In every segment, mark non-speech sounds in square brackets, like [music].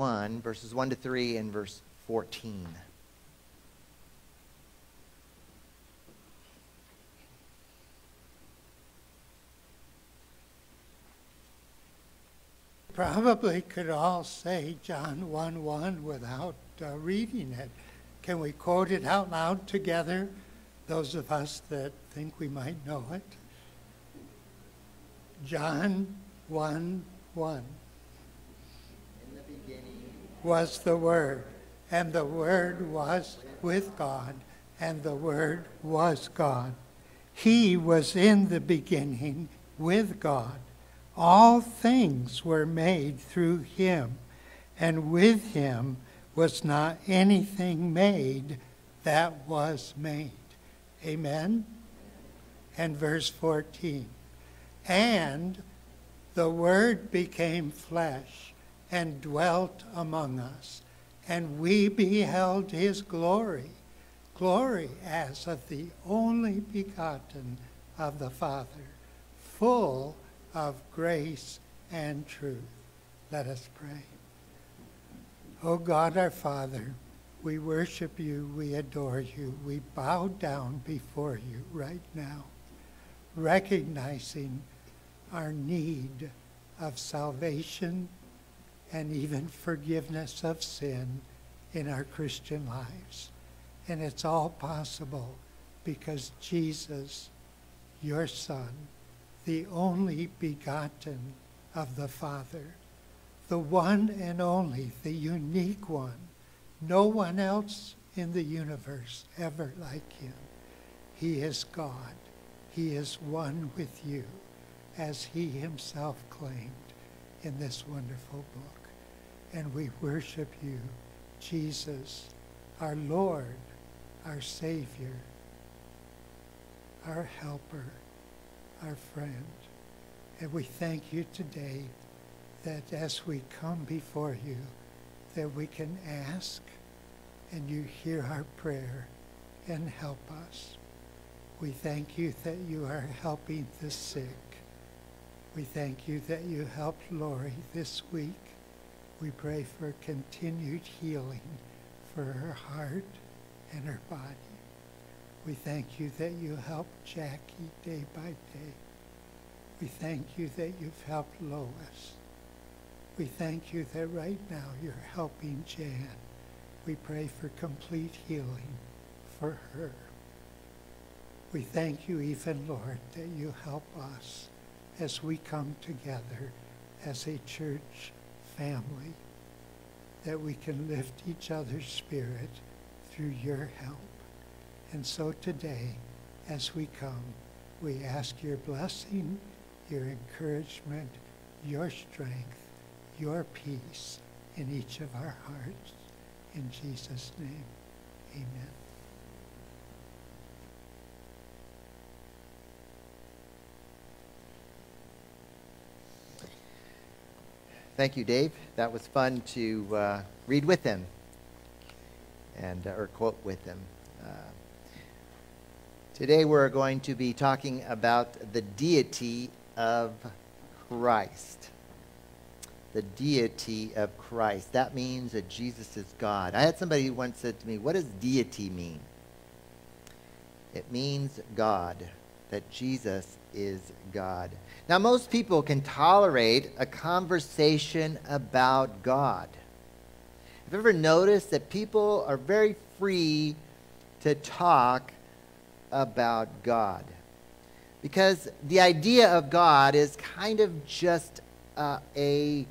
1, verses 1 to 3, and verse 14. Probably could all say John 1 1 without uh, reading it. Can we quote it out loud together? Those of us that think we might know it. John 1 1 was the Word, and the Word was with God, and the Word was God. He was in the beginning with God. All things were made through him, and with him was not anything made that was made. Amen? And verse 14. And the Word became flesh and dwelt among us, and we beheld his glory, glory as of the only begotten of the Father, full of grace and truth. Let us pray. O oh God our Father, we worship you, we adore you, we bow down before you right now, recognizing our need of salvation and even forgiveness of sin in our Christian lives. And it's all possible because Jesus, your Son, the only begotten of the Father, the one and only, the unique one. No one else in the universe ever like him. He is God. He is one with you, as he himself claimed in this wonderful book. And we worship you, Jesus, our Lord, our Savior, our helper our friend. And we thank you today that as we come before you, that we can ask and you hear our prayer and help us. We thank you that you are helping the sick. We thank you that you helped Lori this week. We pray for continued healing for her heart and her body. We thank you that you help Jackie day by day. We thank you that you've helped Lois. We thank you that right now you're helping Jan. We pray for complete healing for her. We thank you even, Lord, that you help us as we come together as a church family, that we can lift each other's spirit through your help. And so today, as we come, we ask your blessing, your encouragement, your strength, your peace in each of our hearts. In Jesus' name, amen. Thank you, Dave. That was fun to uh, read with him and uh, or quote with him. Uh, Today we're going to be talking about the deity of Christ. The deity of Christ. That means that Jesus is God. I had somebody who once said to me, What does deity mean? It means God, that Jesus is God. Now, most people can tolerate a conversation about God. Have you ever noticed that people are very free to talk about God. Because the idea of God is kind of just uh, a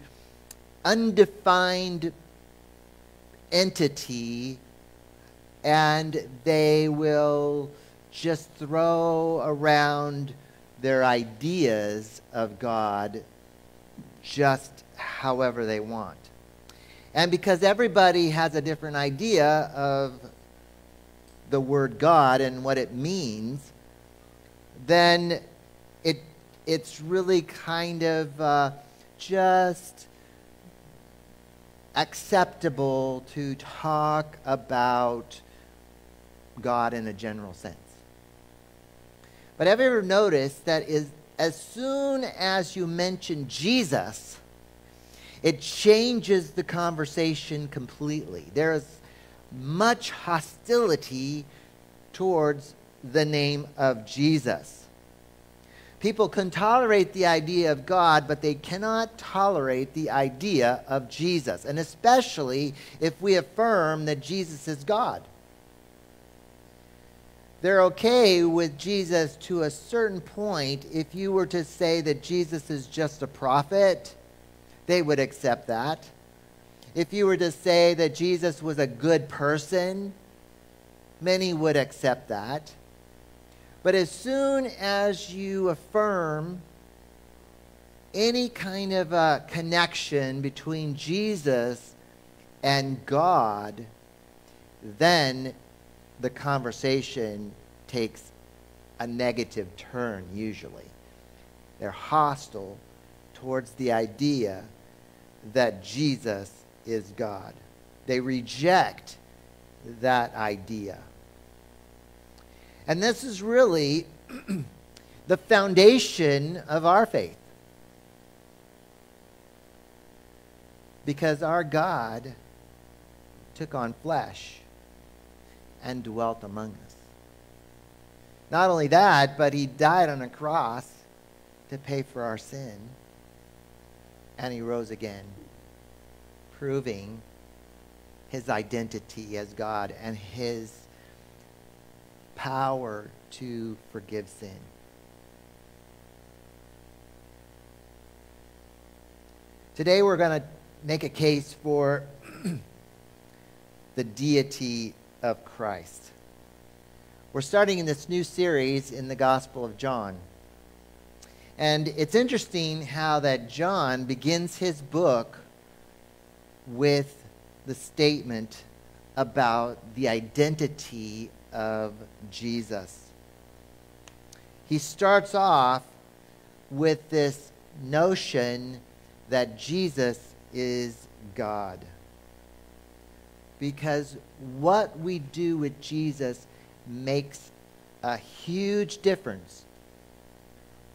undefined entity and they will just throw around their ideas of God just however they want. And because everybody has a different idea of the word God and what it means, then it, it's really kind of uh, just acceptable to talk about God in a general sense. But have you ever noticed that is as soon as you mention Jesus, it changes the conversation completely. There is much hostility towards the name of Jesus. People can tolerate the idea of God, but they cannot tolerate the idea of Jesus, and especially if we affirm that Jesus is God. They're okay with Jesus to a certain point. If you were to say that Jesus is just a prophet, they would accept that. If you were to say that Jesus was a good person, many would accept that. But as soon as you affirm any kind of a connection between Jesus and God, then the conversation takes a negative turn, usually. They're hostile towards the idea that Jesus is God. They reject that idea. And this is really [clears throat] the foundation of our faith. Because our God took on flesh and dwelt among us. Not only that, but he died on a cross to pay for our sin. And he rose again, proving his identity as God and his power to forgive sin. Today we're going to make a case for [clears throat] the deity of Christ. We're starting in this new series in the Gospel of John. And it's interesting how that John begins his book with the statement about the identity of Jesus. He starts off with this notion that Jesus is God. Because what we do with Jesus makes a huge difference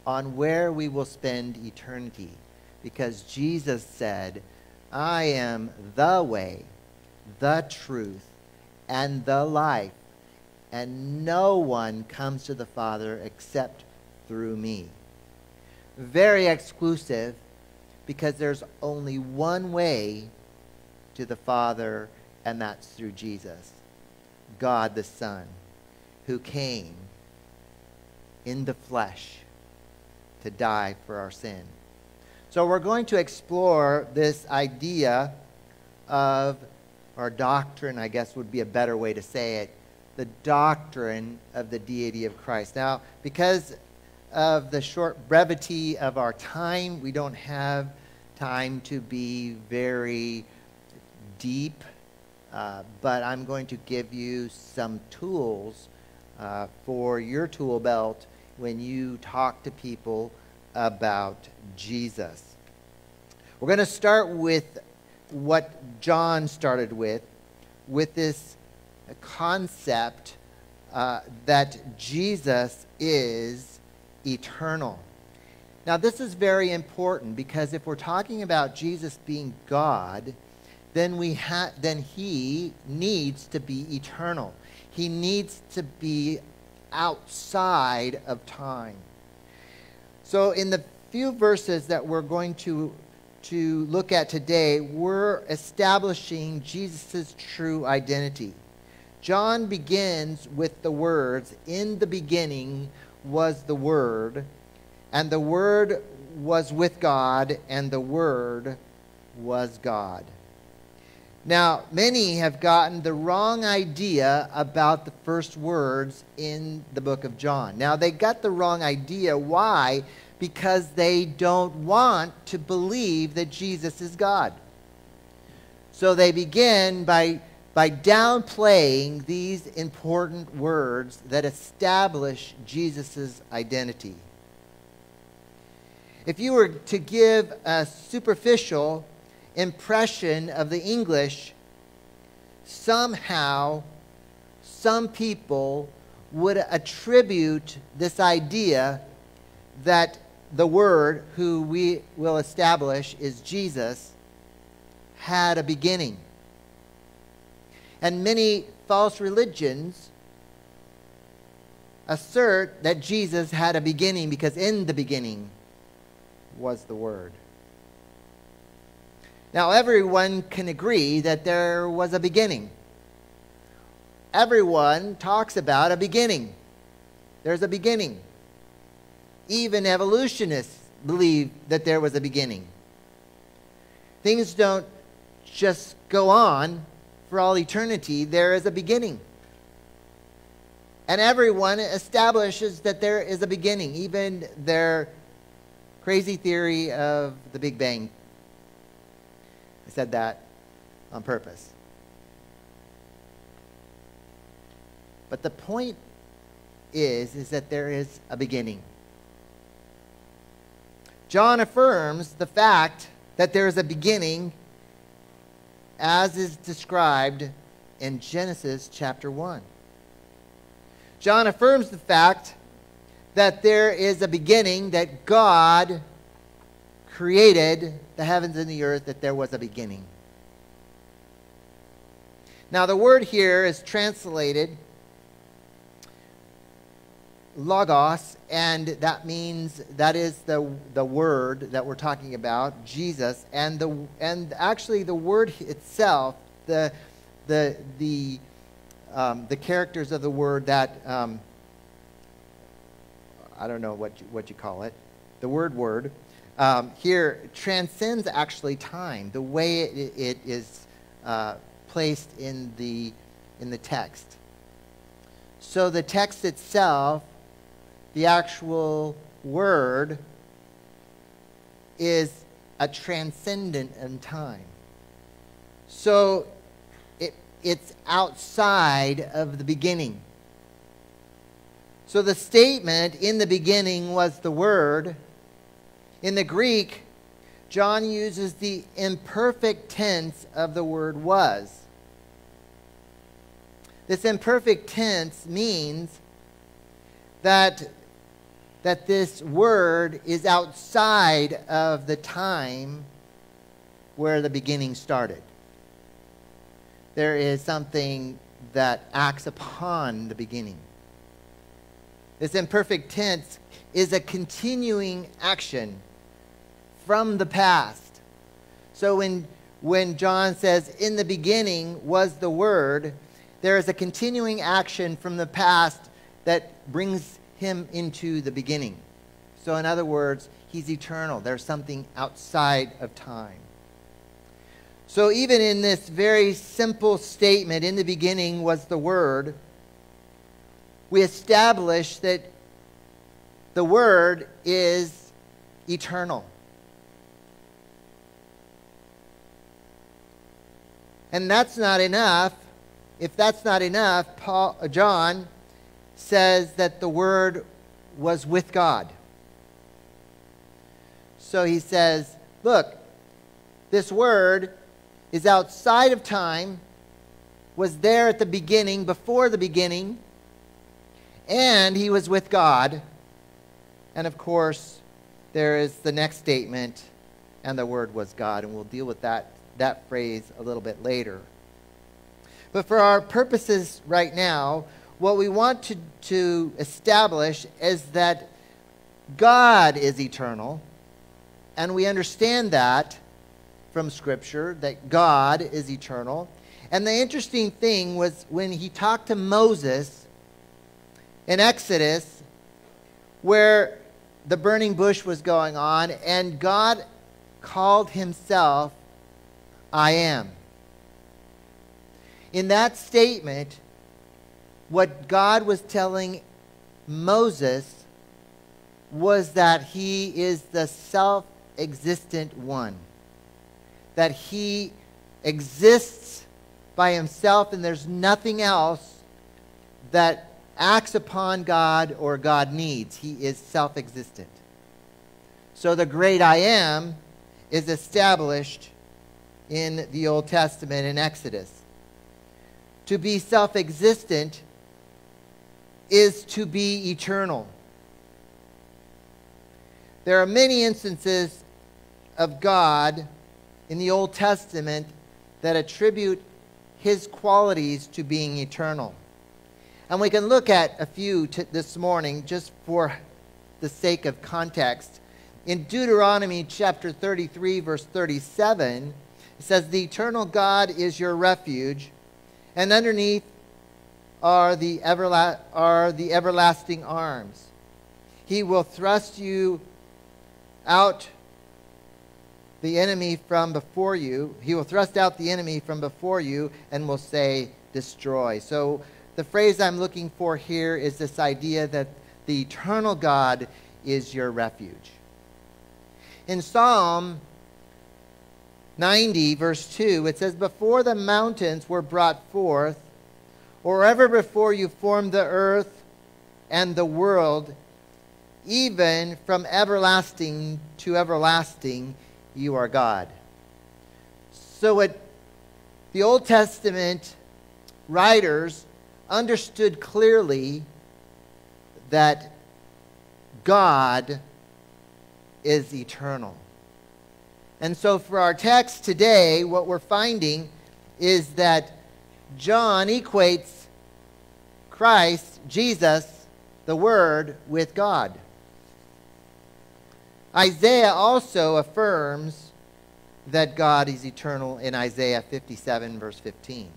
on where we will spend eternity. Because Jesus said, I am the way, the truth, and the life and no one comes to the Father except through me. Very exclusive because there's only one way to the Father, and that's through Jesus, God the Son, who came in the flesh to die for our sin. So we're going to explore this idea of, our doctrine, I guess would be a better way to say it, the doctrine of the deity of Christ. Now, because of the short brevity of our time, we don't have time to be very deep, uh, but I'm going to give you some tools uh, for your tool belt when you talk to people about Jesus. We're going to start with what John started with, with this concept uh, that Jesus is eternal. Now, this is very important because if we're talking about Jesus being God, then, we ha- then he needs to be eternal. He needs to be outside of time. So, in the few verses that we're going to, to look at today, we're establishing Jesus' true identity. John begins with the words, In the beginning was the Word, and the Word was with God, and the Word was God. Now, many have gotten the wrong idea about the first words in the book of John. Now, they got the wrong idea. Why? Because they don't want to believe that Jesus is God. So they begin by by downplaying these important words that establish Jesus' identity. If you were to give a superficial impression of the English, somehow some people would attribute this idea that the Word, who we will establish is Jesus, had a beginning. And many false religions assert that Jesus had a beginning because in the beginning was the Word. Now, everyone can agree that there was a beginning. Everyone talks about a beginning. There's a beginning. Even evolutionists believe that there was a beginning. Things don't just go on for all eternity, there is a beginning. And everyone establishes that there is a beginning, even their crazy theory of the Big Bang. I said that on purpose. But the point is is that there is a beginning. John affirms the fact that there is a beginning as is described in Genesis chapter 1. John affirms the fact that there is a beginning, that God created the heavens and the earth, that there was a beginning. Now, the word here is translated logos, and that means that is the, the word that we're talking about, Jesus. And, the, and actually, the word itself, the, the, the, um, the characters of the word that, um, I don't know what you, what you call it, the word word, um, here transcends actually time, the way it, it is uh, placed in the, in the text. So the text itself the actual word is a transcendent in time. So it, it's outside of the beginning. So the statement, in the beginning was the Word, in the Greek, John uses the imperfect tense of the word was. This imperfect tense means that that this word is outside of the time where the beginning started. There is something that acts upon the beginning. This imperfect tense is a continuing action from the past. So when, when John says, in the beginning was the Word, there is a continuing action from the past that brings him into the beginning. So, in other words, he's eternal. There's something outside of time. So, even in this very simple statement, in the beginning was the Word, we establish that the Word is eternal. And that's not enough. If that's not enough, Paul, uh, John says that the Word was with God. So he says, look, this Word is outside of time, was there at the beginning, before the beginning, and he was with God. And of course, there is the next statement, and the Word was God. And we'll deal with that, that phrase a little bit later. But for our purposes right now, what we want to, to establish is that God is eternal, and we understand that from Scripture, that God is eternal. And the interesting thing was when he talked to Moses in Exodus, where the burning bush was going on, and God called himself, I am. In that statement, what God was telling Moses was that he is the self existent one, that he exists by himself and there's nothing else that acts upon God or God needs. He is self existent. So the great I am is established in the Old Testament in Exodus. To be self existent is to be eternal. There are many instances of God in the Old Testament that attribute his qualities to being eternal. And we can look at a few this morning just for the sake of context. In Deuteronomy chapter 33, verse 37, it says, The eternal God is your refuge, and underneath are the, everla- are the everlasting arms. He will thrust you out the enemy from before you. He will thrust out the enemy from before you and will say, Destroy. So the phrase I'm looking for here is this idea that the eternal God is your refuge. In Psalm 90, verse 2, it says, Before the mountains were brought forth, or ever before you formed the earth and the world, even from everlasting to everlasting, you are God. So, the Old Testament writers understood clearly that God is eternal. And so, for our text today, what we're finding is that John equates Christ, Jesus, the Word, with God. Isaiah also affirms that God is eternal in Isaiah 57, verse 15.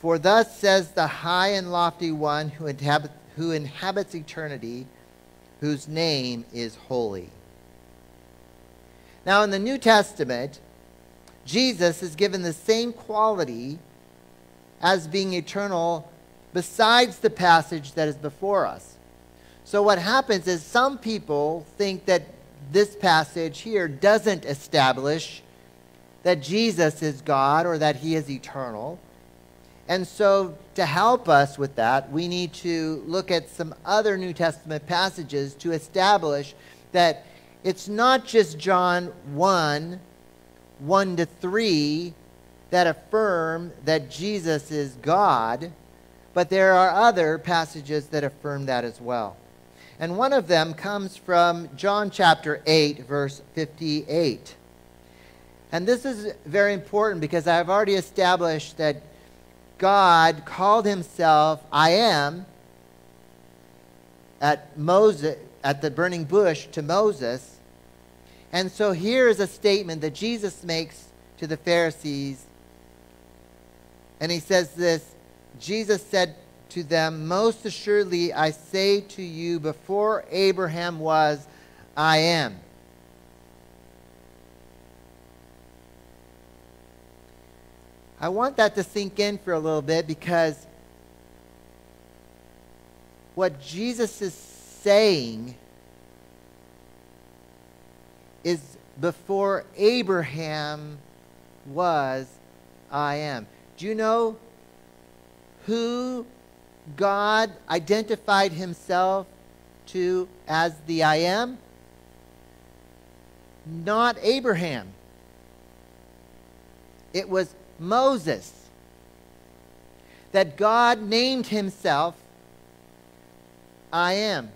For thus says the high and lofty one who, inhabit, who inhabits eternity, whose name is holy. Now, in the New Testament, Jesus is given the same quality as being eternal besides the passage that is before us. So, what happens is some people think that this passage here doesn't establish that Jesus is God or that he is eternal. And so, to help us with that, we need to look at some other New Testament passages to establish that it's not just John 1 1 to 3 that affirm that Jesus is God, but there are other passages that affirm that as well. And one of them comes from John chapter 8, verse 58. And this is very important because I've already established that God called himself I am at Moses at the burning bush to Moses. And so here is a statement that Jesus makes to the Pharisees. And he says this Jesus said to them, Most assuredly I say to you, before Abraham was, I am. I want that to sink in for a little bit because what Jesus is saying is before Abraham was, I am. Do you know who God identified himself to as the I am? Not Abraham. It was Moses. That God named himself I am.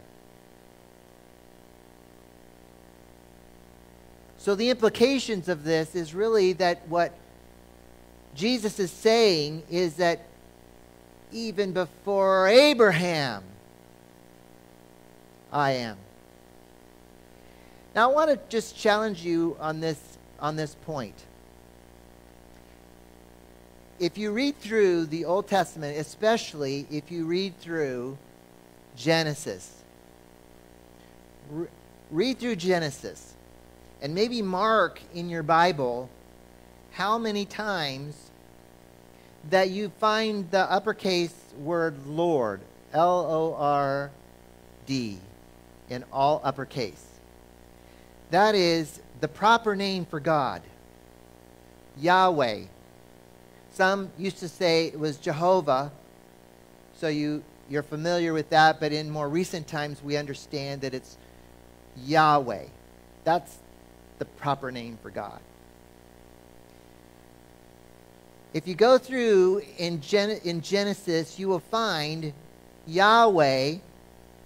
So the implications of this is really that what Jesus is saying is that even before Abraham, I am. Now I want to just challenge you on this on this point if you read through the Old Testament, especially if you read through Genesis, re- read through Genesis and maybe mark in your Bible how many times that you find the uppercase word Lord, L O R D, in all uppercase. That is the proper name for God. Yahweh, some used to say it was Jehovah, so you, you're familiar with that, but in more recent times we understand that it's Yahweh. That's the proper name for God. If you go through in, Gen- in Genesis, you will find Yahweh,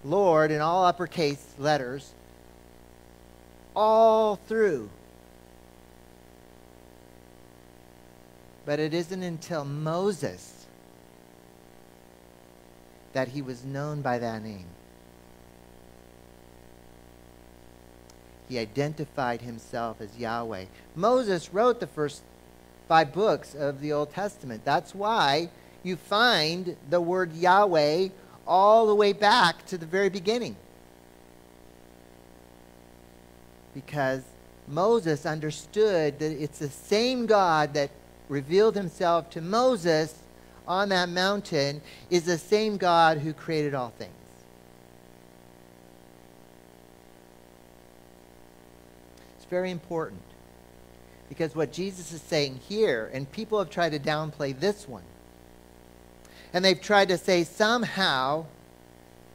Lord, in all uppercase letters, all through But it isn't until Moses that he was known by that name. He identified himself as Yahweh. Moses wrote the first five books of the Old Testament. That's why you find the word Yahweh all the way back to the very beginning. Because Moses understood that it's the same God that revealed himself to Moses on that mountain is the same God who created all things. It's very important because what Jesus is saying here, and people have tried to downplay this one, and they've tried to say somehow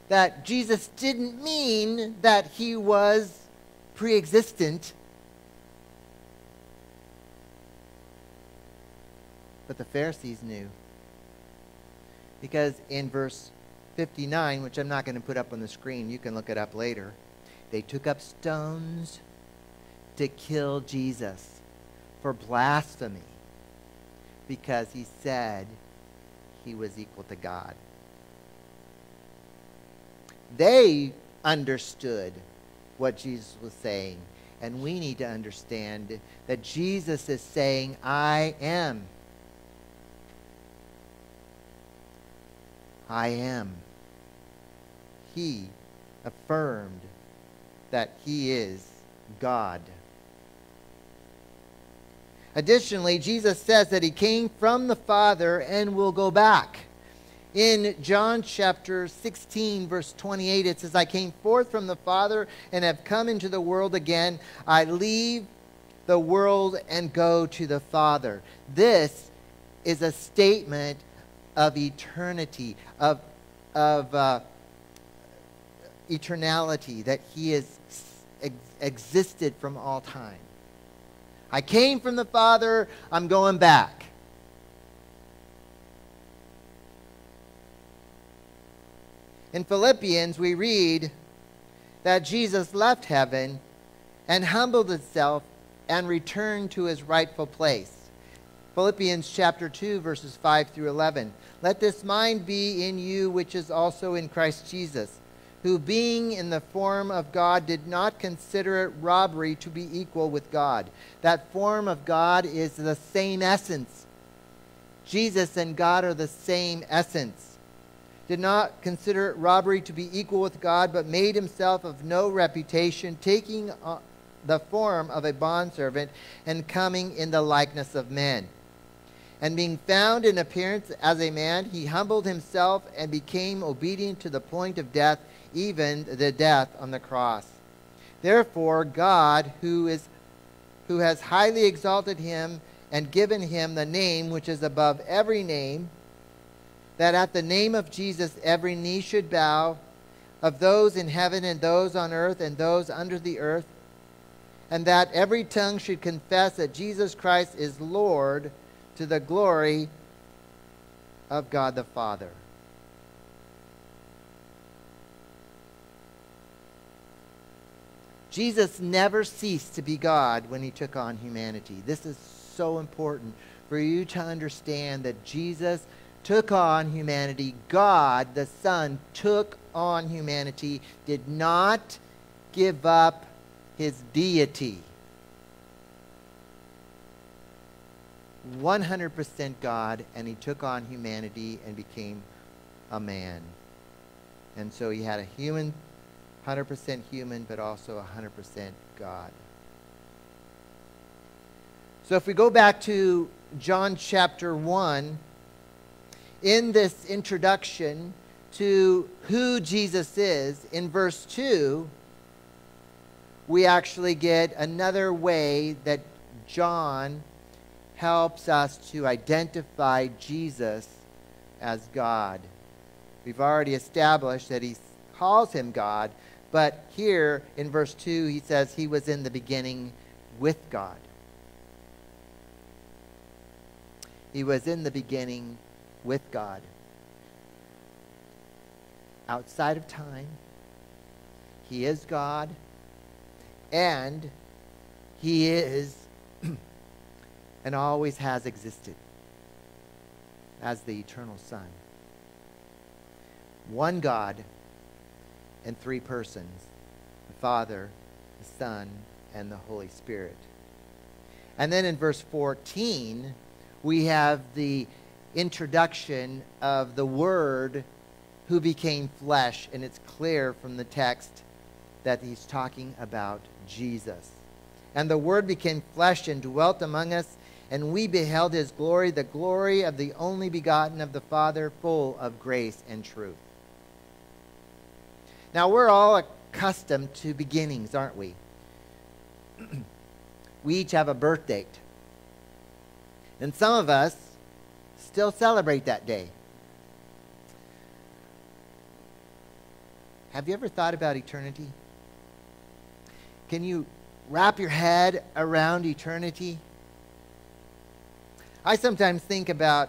that Jesus didn't mean that he was pre existent. But the Pharisees knew. Because in verse 59, which I'm not going to put up on the screen, you can look it up later, they took up stones to kill Jesus for blasphemy because he said he was equal to God. They understood what Jesus was saying. And we need to understand that Jesus is saying, I am. I am. He affirmed that he is God. Additionally, Jesus says that he came from the Father and will go back. In John chapter 16, verse 28, it says, I came forth from the Father and have come into the world again. I leave the world and go to the Father. This is a statement of eternity, of, of uh, eternality, that he has ex- existed from all time. I came from the Father, I'm going back. In Philippians, we read that Jesus left heaven and humbled himself and returned to his rightful place. Philippians chapter 2, verses 5 through 11. Let this mind be in you, which is also in Christ Jesus, who being in the form of God did not consider it robbery to be equal with God. That form of God is the same essence. Jesus and God are the same essence did not consider it robbery to be equal with God, but made himself of no reputation, taking uh, the form of a bondservant and coming in the likeness of men. And being found in appearance as a man, he humbled himself and became obedient to the point of death, even the death on the cross. Therefore, God, who, is, who has highly exalted him and given him the name which is above every name, that at the name of Jesus every knee should bow, of those in heaven and those on earth and those under the earth, and that every tongue should confess that Jesus Christ is Lord to the glory of God the Father. Jesus never ceased to be God when he took on humanity. This is so important for you to understand that Jesus took on humanity. God, the Son, took on humanity, did not give up his deity. 100% God, and he took on humanity and became a man. And so he had a human, 100% human, but also 100% God. So if we go back to John chapter 1, in this introduction to who Jesus is, in verse 2, we actually get another way that John helps us to identify Jesus as God. We've already established that he calls him God, but here in verse 2, he says he was in the beginning with God. He was in the beginning with God. Outside of time, He is God, and He is [clears throat] and always has existed. as the eternal Son. One God and three persons the Father, the Son, and the Holy Spirit. And then in verse 14, we have the introduction of the Word who became flesh, and it's clear from the text that he's talking about Jesus. And the Word became flesh and dwelt among us, and we beheld his glory, the glory of the only begotten of the Father, full of grace and truth. Now, we're all accustomed to beginnings, aren't we? [clears throat] we each have a birth date. And some of us still celebrate that day. Have you ever thought about eternity? Can you wrap your head around eternity? I sometimes think about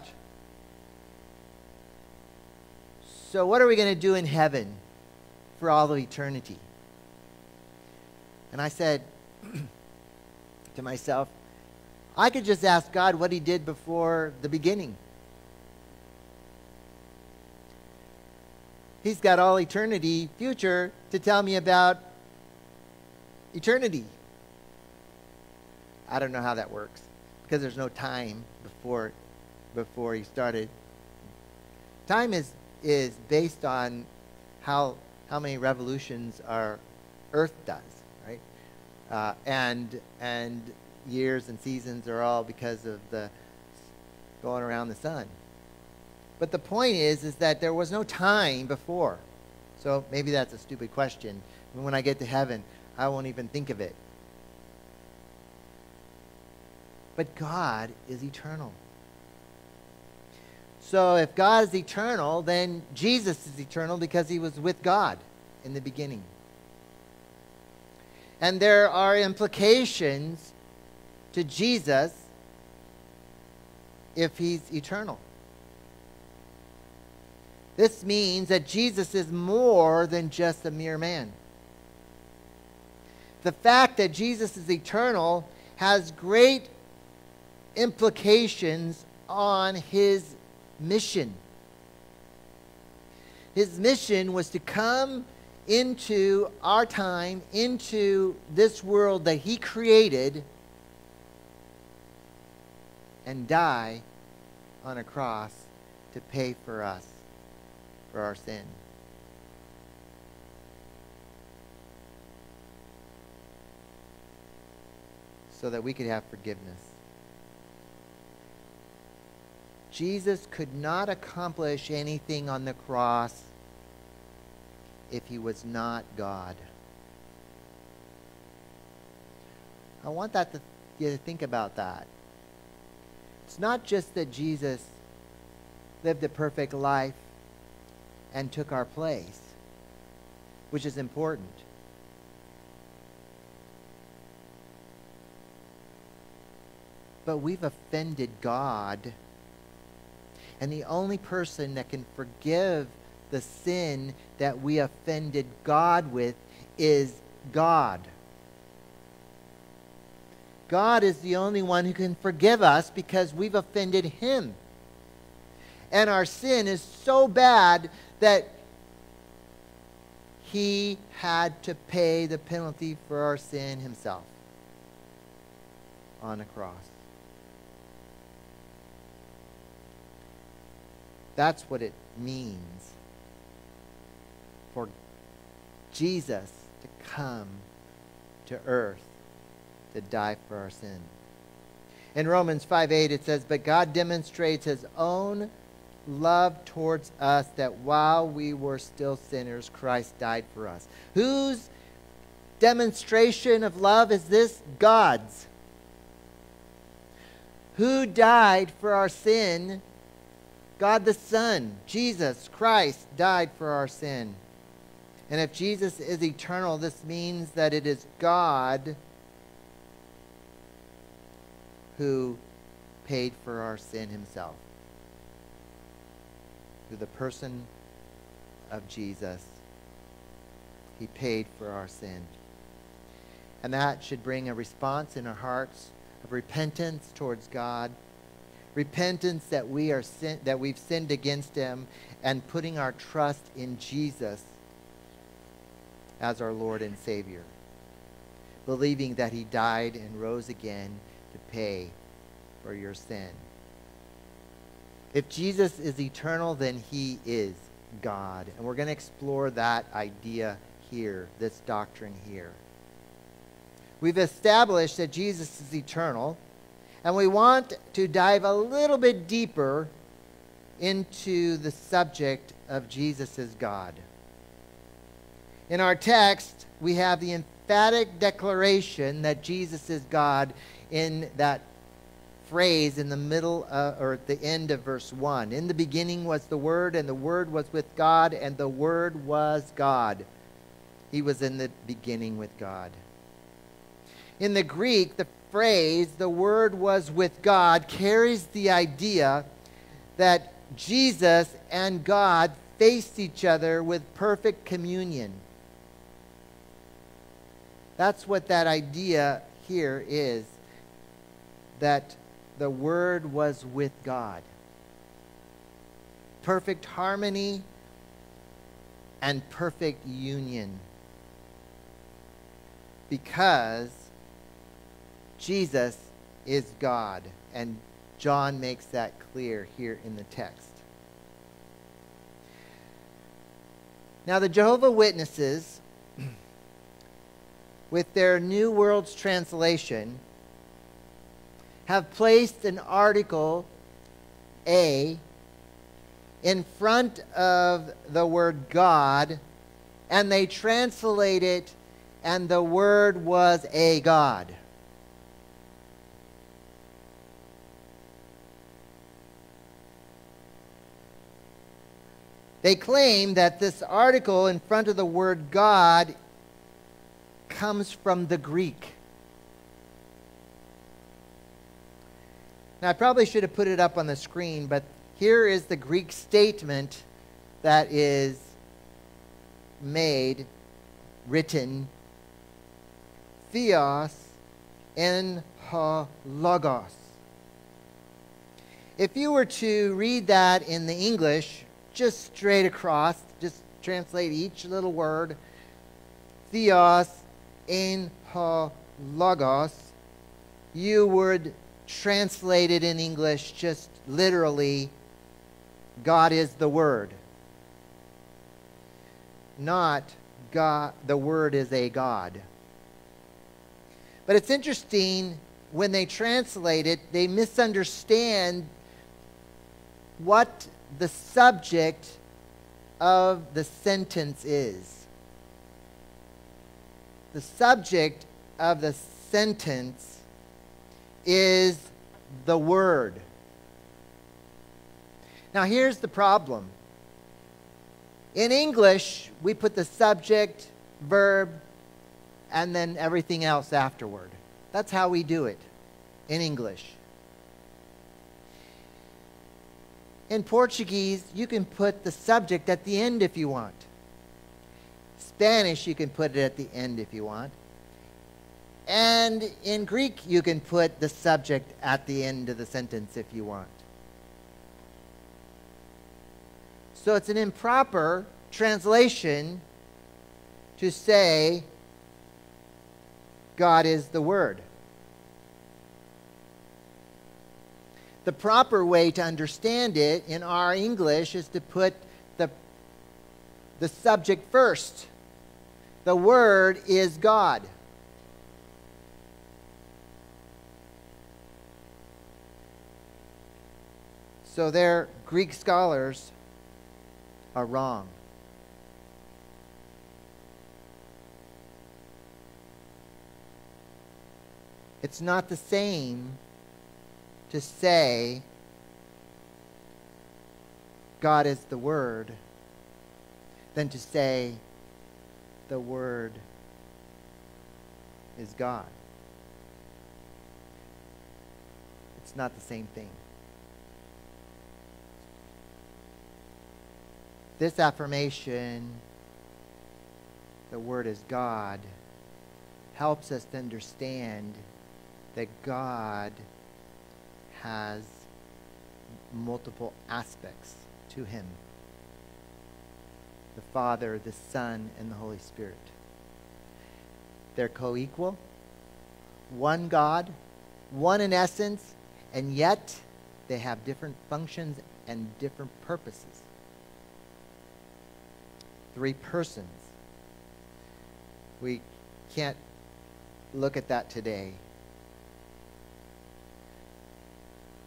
so, what are we going to do in heaven for all of eternity? And I said [clears throat] to myself, I could just ask God what He did before the beginning. He's got all eternity future to tell me about eternity. I don't know how that works because there's no time before before he started. Time is is based on how how many revolutions our Earth does, right? Uh, and and years and seasons are all because of the going around the sun. But the point is, is that there was no time before. So maybe that's a stupid question. When I get to heaven, I won't even think of it. But God is eternal. So if God is eternal, then Jesus is eternal because he was with God in the beginning. And there are implications to Jesus if he's eternal. This means that Jesus is more than just a mere man. The fact that Jesus is eternal has great implications on his mission. His mission was to come into our time, into this world that he created, and die on a cross to pay for us for our sin. So that we could have forgiveness. Jesus could not accomplish anything on the cross if he was not God. I want that to, you to think about that. It's not just that Jesus lived a perfect life and took our place, which is important. But we've offended God. And the only person that can forgive the sin that we offended God with is God. God is the only one who can forgive us because we've offended him. And our sin is so bad that he had to pay the penalty for our sin himself on a cross. That's what it means for Jesus to come to earth to die for our sin. In Romans 5 8, it says, But God demonstrates his own love towards us that while we were still sinners, Christ died for us. Whose demonstration of love is this? God's. Who died for our sin? God the Son, Jesus Christ, died for our sin. And if Jesus is eternal, this means that it is God who paid for our sin himself through the person of Jesus. He paid for our sin. And that should bring a response in our hearts of repentance towards God, repentance that we are sin- that we've sinned against him and putting our trust in Jesus as our Lord and Savior believing that he died and rose again to pay for your sin. If Jesus is eternal then he is God. And we're going to explore that idea here this doctrine here. We've established that Jesus is eternal and we want to dive a little bit deeper into the subject of Jesus as God. In our text, we have the emphatic declaration that Jesus is God in that phrase in the middle uh, or at the end of verse 1. In the beginning was the Word, and the Word was with God, and the Word was God. He was in the beginning with God. In the Greek, the phrase, the Word was with God, carries the idea that Jesus and God faced each other with perfect communion. That's what that idea here is that the Word was with God. Perfect harmony and perfect union. Because Jesus is God. And John makes that clear here in the text. Now, the Jehovah Witnesses, [clears throat] with their New World's Translation, have placed an article, A, in front of the word God, and they translate it, and the word was a God. They claim that this article in front of the word God comes from the Greek. Now, I probably should have put it up on the screen, but here is the Greek statement that is made, written, Theos en ha logos. If you were to read that in the English, just straight across, just translate each little word. Theos in ha logos. You would translate it in English just literally God is the Word. Not God, the Word is a God. But it's interesting when they translate it, they misunderstand what the subject of the sentence is. The subject of the sentence is the word. Now, here's the problem. In English, we put the subject, verb, and then everything else afterward. That's how we do it in English. In Portuguese, you can put the subject at the end if you want. Spanish, you can put it at the end if you want. And in Greek, you can put the subject at the end of the sentence if you want. So it's an improper translation to say God is the Word. The proper way to understand it in our English is to put the, the subject first. The Word is God. So their Greek scholars are wrong. It's not the same to say God is the Word than to say the Word is God. It's not the same thing. This affirmation, the Word is God, helps us to understand that God has multiple aspects to him the Father, the Son, and the Holy Spirit. They're co equal, one God, one in essence, and yet they have different functions and different purposes. Three persons. We can't look at that today.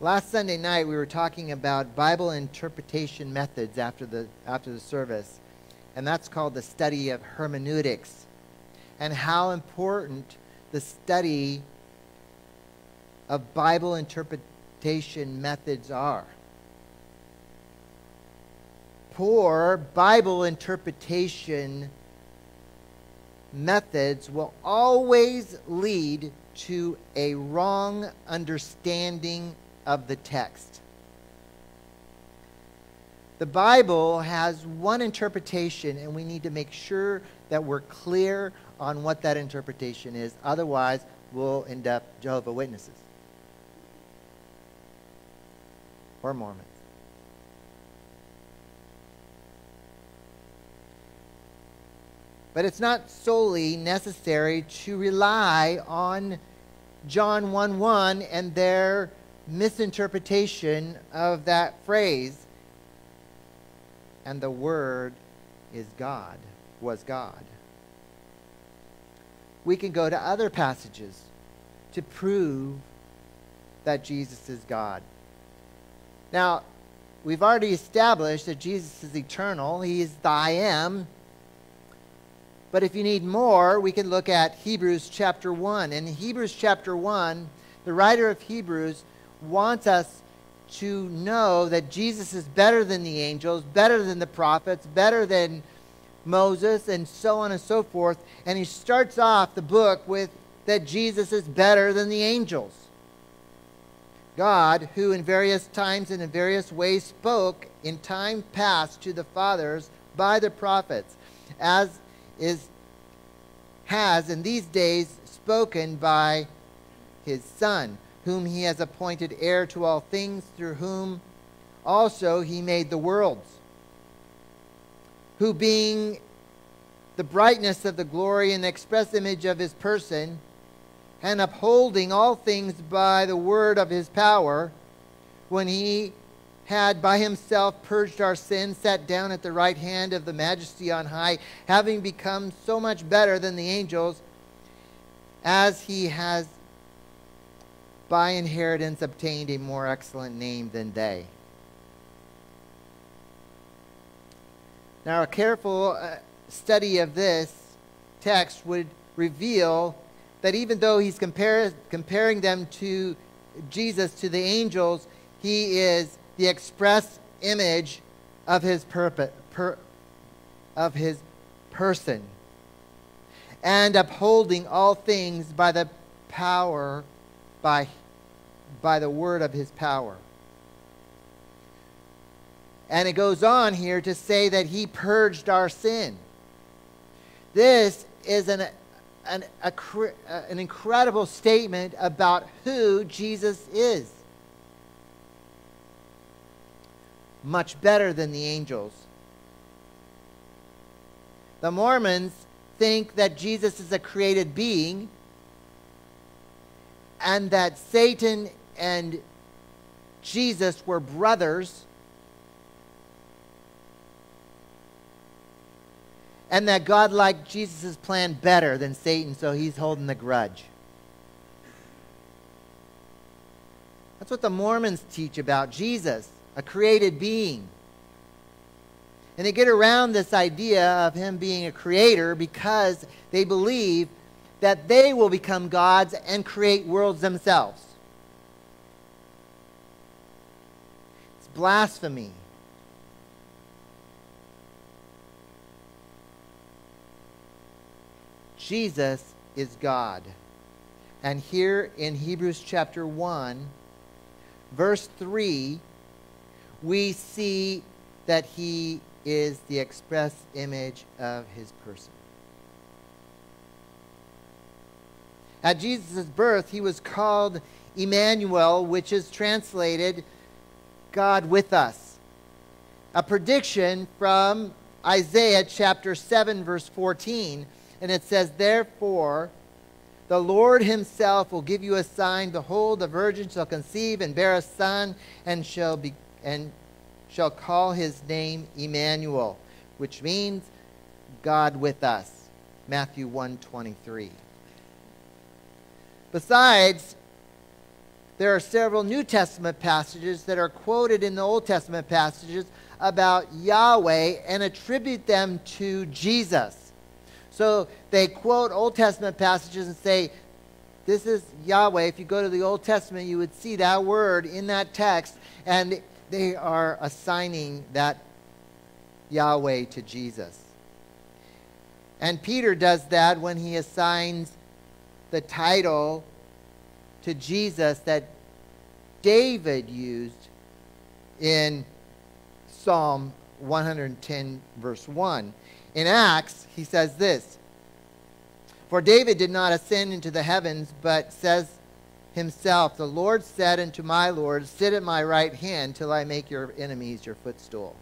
Last Sunday night, we were talking about Bible interpretation methods after the, after the service, and that's called the study of hermeneutics, and how important the study of Bible interpretation methods are. Poor Bible interpretation methods will always lead to a wrong understanding of the text. The Bible has one interpretation, and we need to make sure that we're clear on what that interpretation is. Otherwise, we'll end up Jehovah Witnesses or Mormons. But it's not solely necessary to rely on John 1 1 and their misinterpretation of that phrase. And the Word is God, was God. We can go to other passages to prove that Jesus is God. Now, we've already established that Jesus is eternal. He is the I am. But if you need more, we can look at Hebrews chapter 1. In Hebrews chapter 1, the writer of Hebrews wants us to know that Jesus is better than the angels, better than the prophets, better than Moses, and so on and so forth. And he starts off the book with that Jesus is better than the angels. God, who in various times and in various ways spoke in time past to the fathers by the prophets, as is has in these days spoken by his Son whom he has appointed heir to all things, through whom also he made the worlds, who being the brightness of the glory and the express image of his person, and upholding all things by the word of his power, when he had by himself purged our sins, sat down at the right hand of the majesty on high, having become so much better than the angels, as he has by inheritance obtained a more excellent name than they. Now, a careful uh, study of this text would reveal that even though he's comparing them to Jesus, to the angels, he is the express image of his purpose, per, of his person, and upholding all things by the power, by by the word of his power. And it goes on here to say that he purged our sin. This is an, an, a, uh, an incredible statement about who Jesus is. Much better than the angels. The Mormons think that Jesus is a created being and that Satan and Jesus were brothers, and that God liked Jesus' plan better than Satan, so he's holding the grudge. That's what the Mormons teach about Jesus, a created being. And they get around this idea of him being a creator because they believe that they will become gods and create worlds themselves. Blasphemy. Jesus is God. And here in Hebrews chapter 1, verse 3, we see that he is the express image of his person. At Jesus' birth, he was called Emmanuel, which is translated God with us. A prediction from Isaiah chapter 7, verse 14. And it says, Therefore, the Lord himself will give you a sign. Behold, the virgin shall conceive and bear a son, and shall, be, and shall call his name Emmanuel, which means God with us. Matthew 1:23. Besides, there are several New Testament passages that are quoted in the Old Testament passages about Yahweh and attribute them to Jesus. So they quote Old Testament passages and say, This is Yahweh. If you go to the Old Testament, you would see that word in that text, and they are assigning that Yahweh to Jesus. And Peter does that when he assigns the title to Jesus that David used in Psalm 110, verse 1. In Acts, he says this For David did not ascend into the heavens, but says himself, The Lord said unto my Lord, Sit at my right hand till I make your enemies your footstool.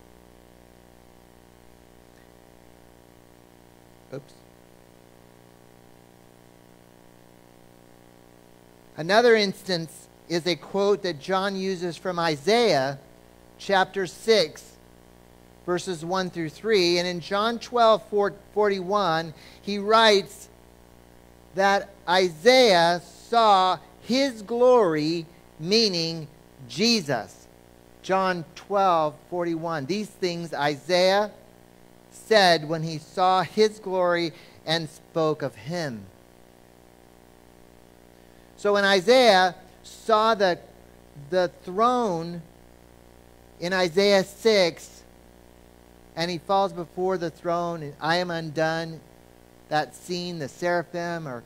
Another instance is a quote that John uses from Isaiah chapter 6, verses 1 through 3. And in John 12, 41, he writes that Isaiah saw his glory, meaning Jesus. John 12, 41. These things Isaiah said when he saw his glory and spoke of him. So when Isaiah saw the, the throne in Isaiah 6, and he falls before the throne, and I am undone, that scene, the seraphim are,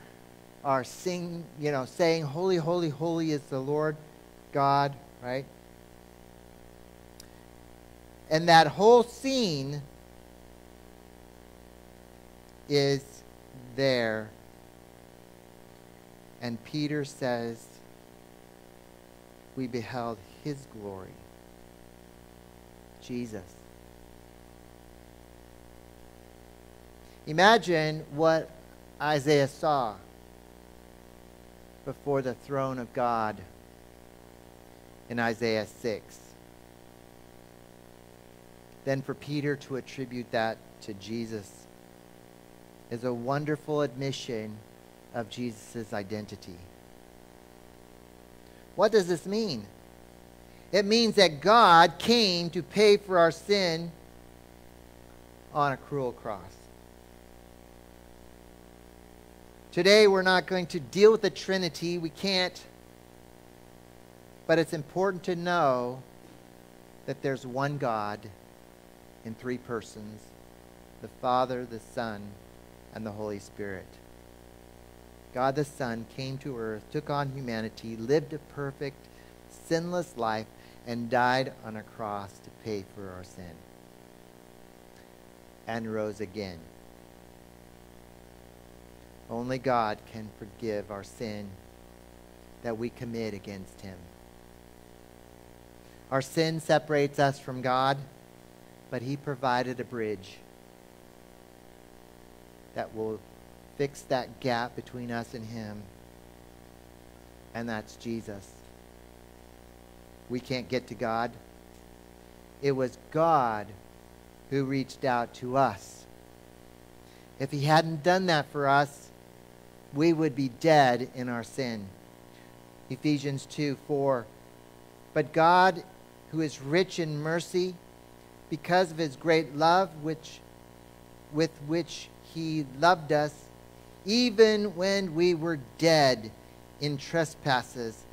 are sing, you know, saying, Holy, holy, holy is the Lord God, right? And that whole scene is there. And Peter says, We beheld his glory. Jesus. Imagine what Isaiah saw before the throne of God in Isaiah 6. Then for Peter to attribute that to Jesus is a wonderful admission of Jesus' identity. What does this mean? It means that God came to pay for our sin on a cruel cross. Today, we're not going to deal with the Trinity. We can't. But it's important to know that there's one God in three persons the Father, the Son, and the Holy Spirit. God the Son came to earth, took on humanity, lived a perfect, sinless life, and died on a cross to pay for our sin, and rose again. Only God can forgive our sin that we commit against him. Our sin separates us from God, but he provided a bridge that will fix that gap between us and him. And that's Jesus. We can't get to God. It was God who reached out to us. If he hadn't done that for us, we would be dead in our sin. Ephesians 2 4. But God, who is rich in mercy, because of his great love which, with which he loved us even when we were dead in trespasses,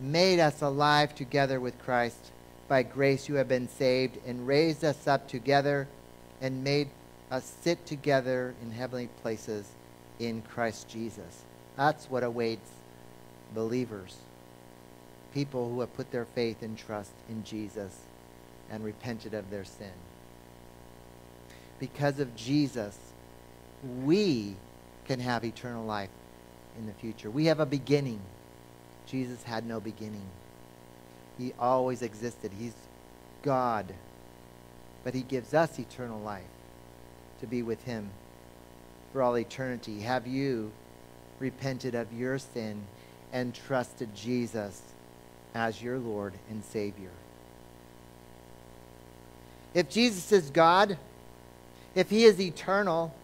made us alive together with Christ. By grace you have been saved, and raised us up together, and made us sit together in heavenly places in Christ Jesus. That's what awaits believers. People who have put their faith and trust in Jesus and repented of their sin. Because of Jesus, we can have eternal life in the future. We have a beginning. Jesus had no beginning. He always existed. He's God, but he gives us eternal life to be with him for all eternity. Have you repented of your sin and trusted Jesus as your Lord and Savior? If Jesus is God, if he is eternal,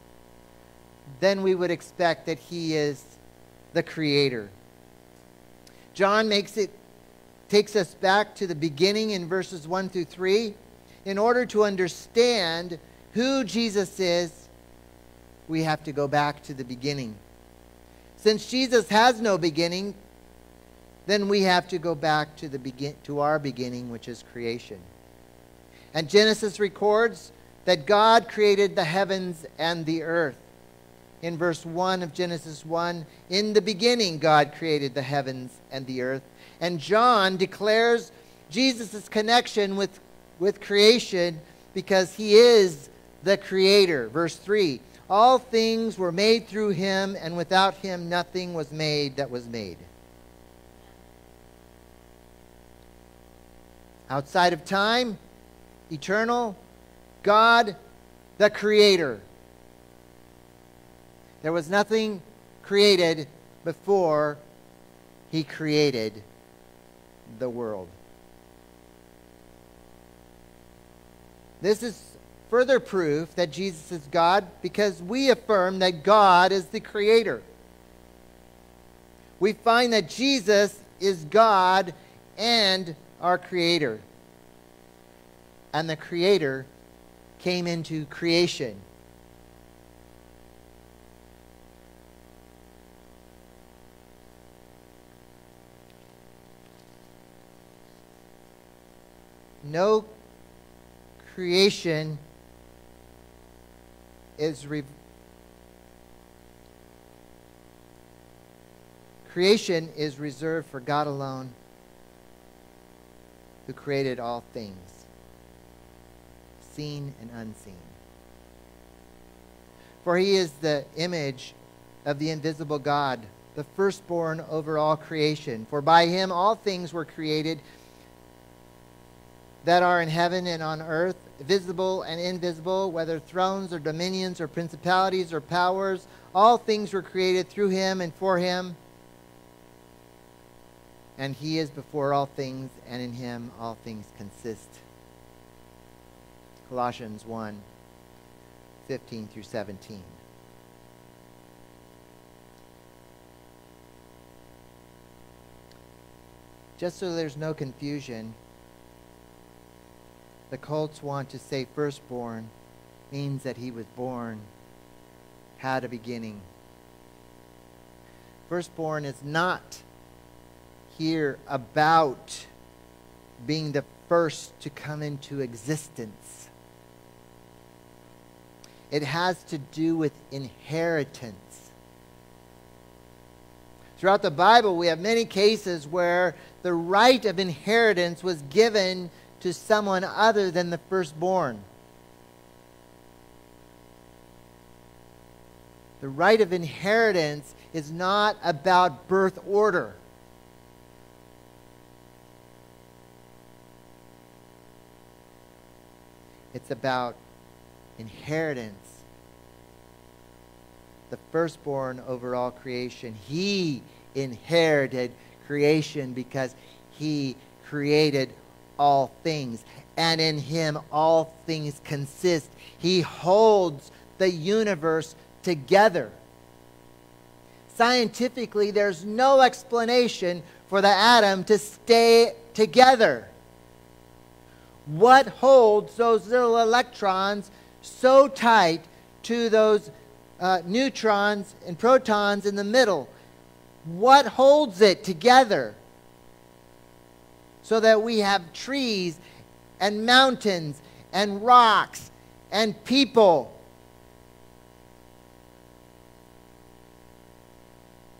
then we would expect that he is the creator. John makes it takes us back to the beginning in verses 1 through 3 in order to understand who Jesus is, we have to go back to the beginning. Since Jesus has no beginning, then we have to go back to the begin to our beginning, which is creation. And Genesis records that God created the heavens and the earth. In verse 1 of Genesis 1, in the beginning God created the heavens and the earth. And John declares Jesus' connection with, with creation because he is the creator. Verse 3 All things were made through him, and without him nothing was made that was made. Outside of time, eternal, God, the Creator. There was nothing created before He created the world. This is further proof that Jesus is God because we affirm that God is the Creator. We find that Jesus is God and our Creator. And the Creator came into creation. No creation is re- creation is reserved for God alone who created all things seen and unseen. For he is the image of the invisible God the firstborn over all creation. For by him all things were created that are in heaven and on earth, visible and invisible, whether thrones or dominions or principalities or powers. All things were created through him and for him. And he is before all things, and in him all things consist. Colossians 1 15 through 17. Just so there's no confusion, the cults want to say firstborn means that he was born, had a beginning. Firstborn is not here about being the first to come into existence. It has to do with inheritance. Throughout the Bible, we have many cases where the right of inheritance was given to someone other than the firstborn. The right of inheritance is not about birth order. It's about inheritance. The firstborn over all creation. He inherited creation because he created all things, and in him all things consist. He holds the universe together. Scientifically, there's no explanation for the atom to stay together. What holds those little electrons so tight to those uh, neutrons and protons in the middle? What holds it together? So that we have trees and mountains and rocks and people.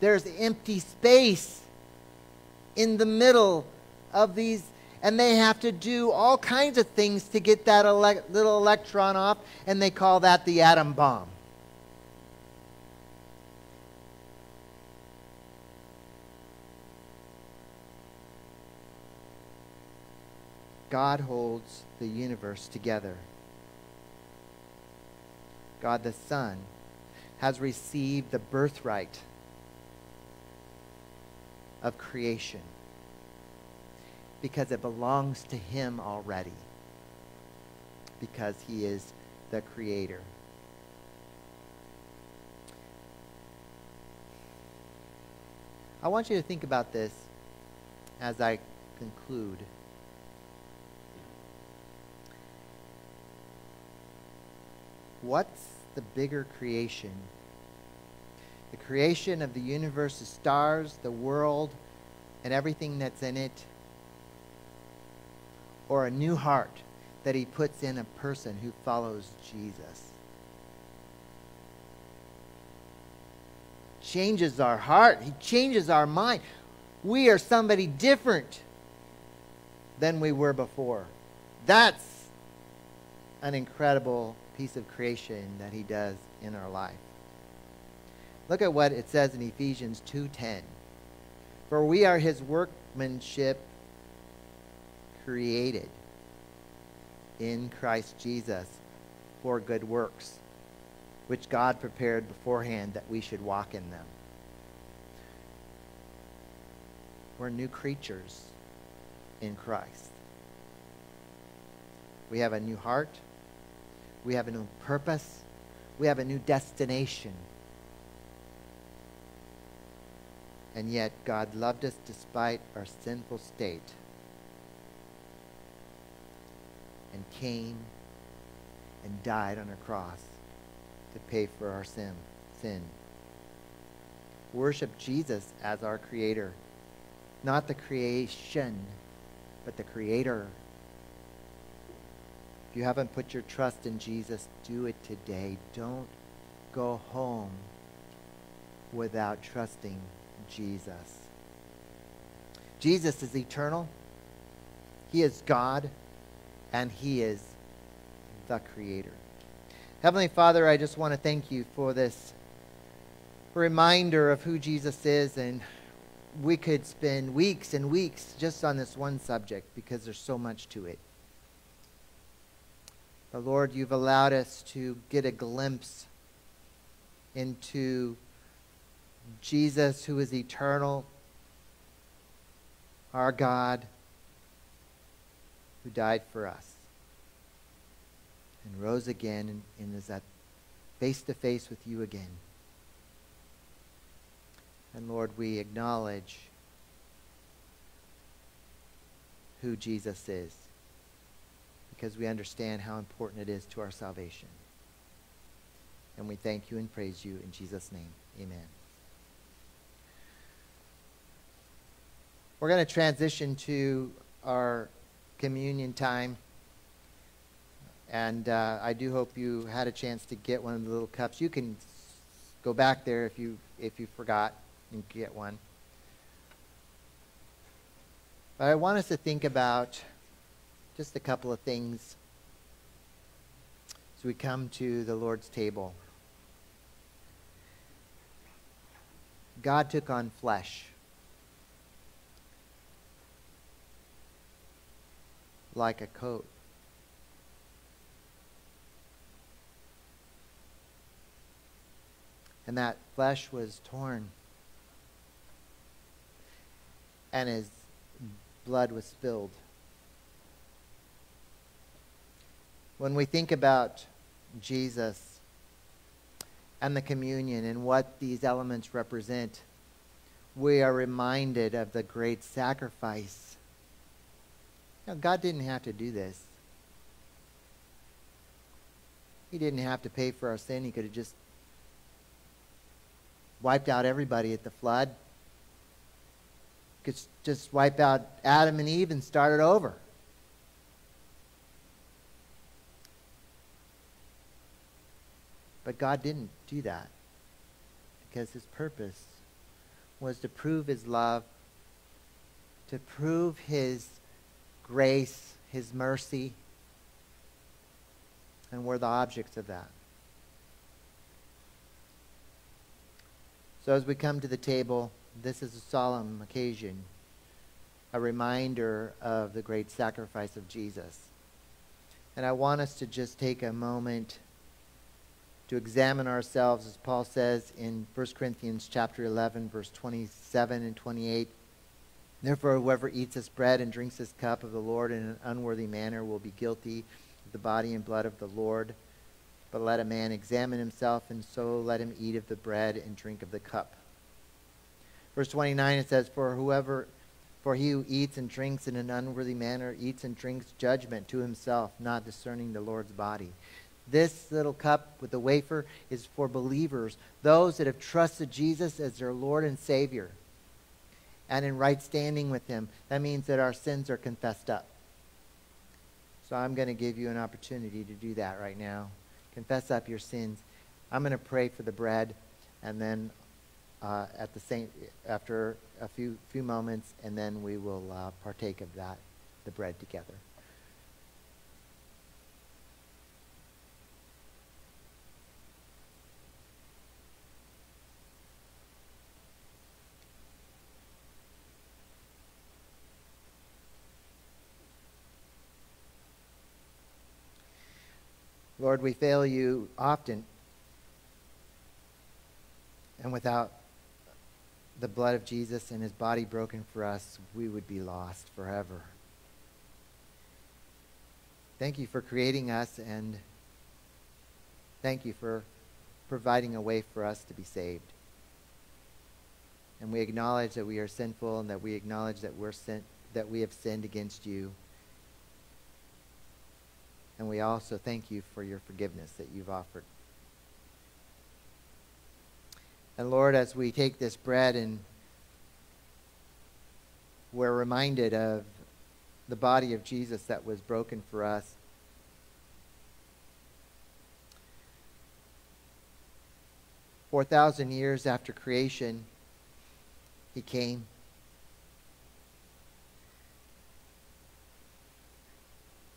There's empty space in the middle of these, and they have to do all kinds of things to get that ele- little electron off, and they call that the atom bomb. God holds the universe together. God the Son has received the birthright of creation because it belongs to him already because he is the creator. I want you to think about this as I conclude. What's the bigger creation? The creation of the universe, the stars, the world, and everything that's in it? Or a new heart that he puts in a person who follows Jesus? Changes our heart, he changes our mind. We are somebody different than we were before. That's an incredible piece of creation that he does in our life. Look at what it says in Ephesians 2:10. For we are his workmanship created in Christ Jesus for good works, which God prepared beforehand that we should walk in them. We're new creatures in Christ. We have a new heart. We have a new purpose. We have a new destination. And yet, God loved us despite our sinful state and came and died on a cross to pay for our sin. sin. Worship Jesus as our creator, not the creation, but the creator. If you haven't put your trust in Jesus, do it today. Don't go home without trusting Jesus. Jesus is eternal. He is God, and He is the Creator. Heavenly Father, I just want to thank you for this reminder of who Jesus is, and we could spend weeks and weeks just on this one subject because there's so much to it. But Lord, you've allowed us to get a glimpse into Jesus, who is eternal, our God, who died for us and rose again and, and is at face to face with you again. And Lord, we acknowledge who Jesus is because we understand how important it is to our salvation. And we thank you and praise you in Jesus' name. Amen. We're going to transition to our communion time. And uh, I do hope you had a chance to get one of the little cups. You can go back there if you if you forgot and get one. But I want us to think about just a couple of things as we come to the Lord's table. God took on flesh. Like a coat. And that flesh was torn. And his blood was spilled. When we think about Jesus and the communion and what these elements represent, we are reminded of the great sacrifice. Now, God didn't have to do this. He didn't have to pay for our sin. He could have just wiped out everybody at the flood. Could just wipe out Adam and Eve and start it over. But God didn't do that because his purpose was to prove his love, to prove his grace, his mercy, and we're the objects of that. So as we come to the table, this is a solemn occasion. a reminder of the great sacrifice of Jesus. And I want us to just take a moment to examine ourselves, as Paul says in 1 Corinthians chapter 11, verse 27 and 28. Therefore, whoever eats this bread and drinks this cup of the Lord in an unworthy manner will be guilty of the body and blood of the Lord. But let a man examine himself, and so let him eat of the bread and drink of the cup. Verse 29, it says, For whoever for he who eats and drinks in an unworthy manner eats and drinks judgment to himself, not discerning the Lord's body. This little cup with the wafer is for believers, those that have trusted Jesus as their Lord and Savior and in right standing with him. That means that our sins are confessed up. So I'm going to give you an opportunity to do that right now. Confess up your sins. I'm going to pray for the bread, and then uh, at the same after a few few moments, and then we will uh, partake of that, the bread together. Lord, we fail you often. And without the blood of Jesus and his body broken for us, we would be lost forever. Thank you for creating us and thank you for providing a way for us to be saved. And we acknowledge that we are sinful and that we acknowledge that we're sin- that we have sinned against you. And we also thank you for your forgiveness that you've offered. And Lord, as we take this bread and we're reminded of the body of Jesus that was broken for us. Four thousand years after creation, he came.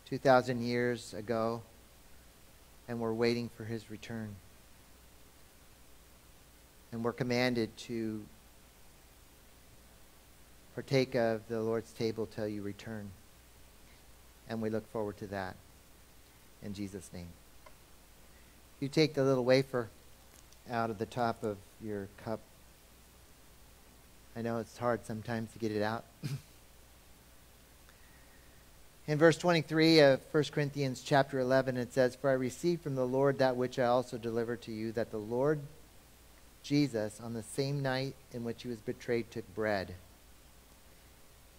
Two thousand years ago, and we're waiting for his return and we're commanded to partake of the Lord's table till you return. And we look forward to that in Jesus' name. You take the little wafer out of the top of your cup. I know it's hard sometimes to get it out. [laughs] In verse 23 of 1 Corinthians chapter 11, it says, For I received from the Lord that which I also delivered to you, that the Lord Jesus, on the same night in which he was betrayed, took bread.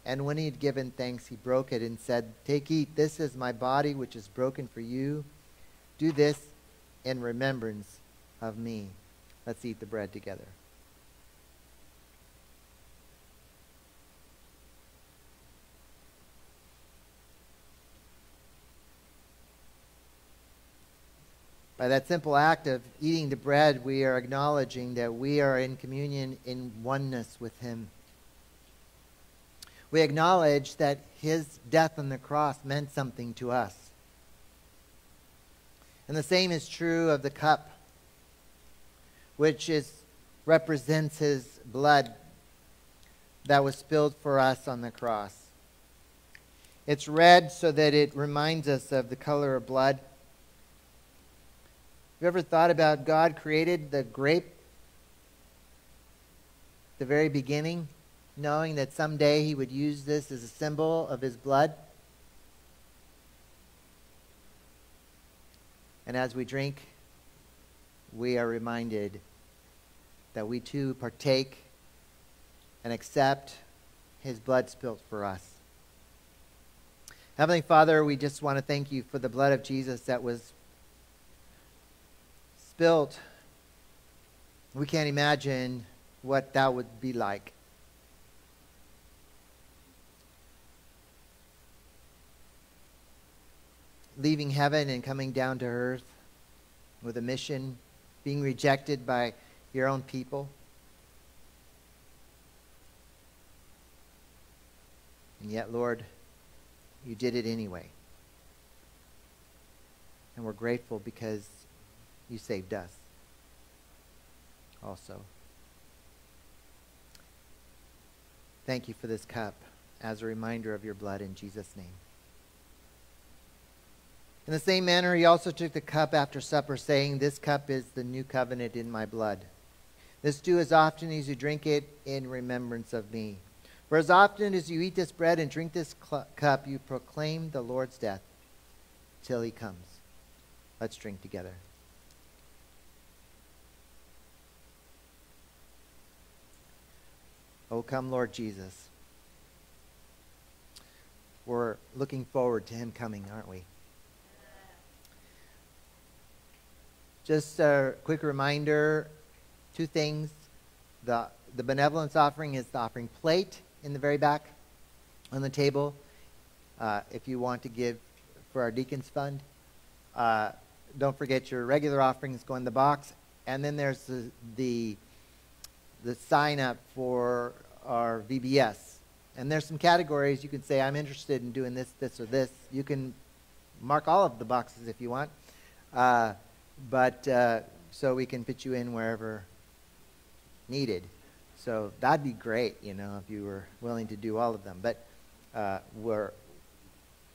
And when he had given thanks, he broke it and said, Take, eat, this is my body which is broken for you. Do this in remembrance of me. Let's eat the bread together. By that simple act of eating the bread, we are acknowledging that we are in communion in oneness with Him. We acknowledge that His death on the cross meant something to us. And the same is true of the cup, which is, represents His blood that was spilled for us on the cross. It's red so that it reminds us of the color of blood. Have you ever thought about God created the grape the very beginning, knowing that someday he would use this as a symbol of his blood? And as we drink, we are reminded that we too partake and accept his blood spilt for us. Heavenly Father, we just want to thank you for the blood of Jesus that was built, we can't imagine what that would be like. Leaving heaven and coming down to earth with a mission, being rejected by your own people. And yet, Lord, you did it anyway. And we're grateful because you saved us also. Thank you for this cup. as a reminder of your blood in Jesus' name. In the same manner, he also took the cup after supper, saying, This cup is the new covenant in my blood. This do as often as you drink it in remembrance of me. For as often as you eat this bread and drink this cup, you proclaim the Lord's death till he comes. Let's drink together. Oh, come, Lord Jesus. We're looking forward to him coming, aren't we? Just a quick reminder two things. The, the benevolence offering is the offering plate in the very back on the table. Uh, if you want to give for our deacons fund, uh, don't forget your regular offerings go in the box. And then there's the, the, the sign up for our VBS. And there's some categories you can say, I'm interested in doing this, this, or this. You can mark all of the boxes if you want. Uh, but uh, so we can fit you in wherever needed. So that'd be great, you know, if you were willing to do all of them. But uh, we're,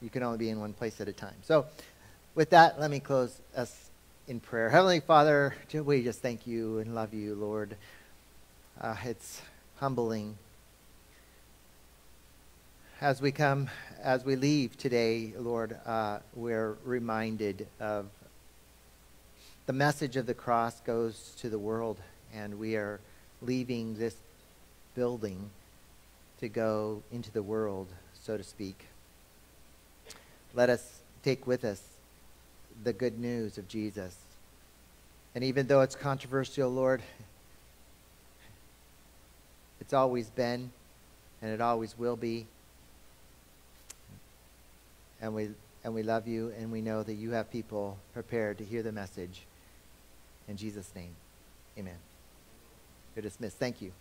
you can only be in one place at a time. So with that, let me close us in prayer. Heavenly Father, we just thank you and love you, Lord. Uh, it's humbling. As we come, as we leave today, Lord, uh, we're reminded of the message of the cross goes to the world, and we are leaving this building to go into the world, so to speak. Let us take with us the good news of Jesus. And even though it's controversial, Lord, it's always been and it always will be. And we, and we love you and we know that you have people prepared to hear the message. In Jesus' name, amen. You're dismissed. Thank you.